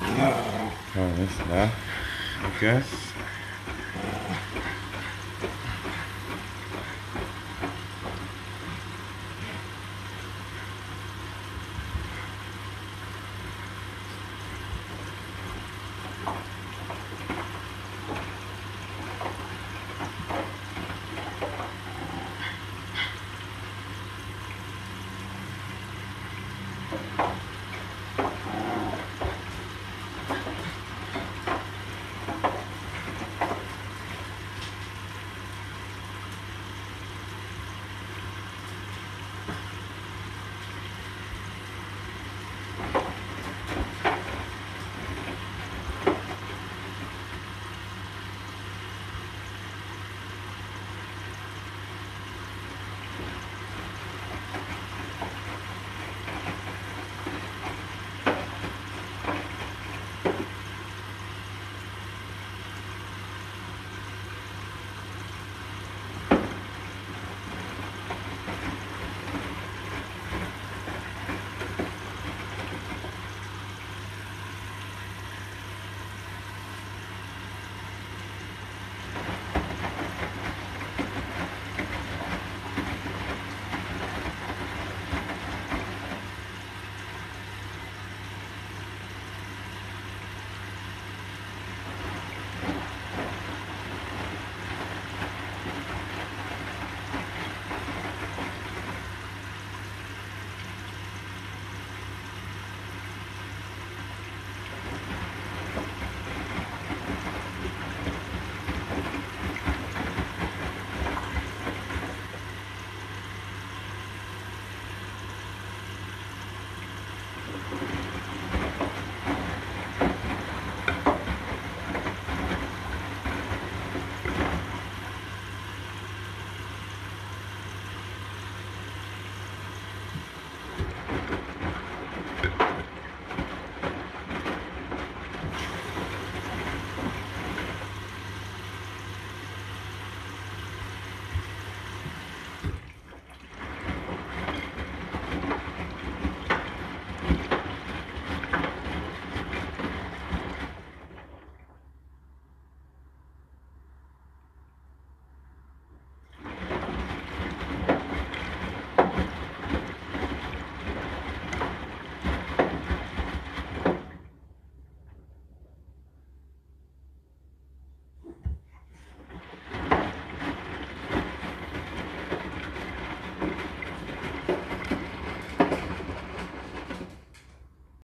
Oh, that's that. I guess. Thank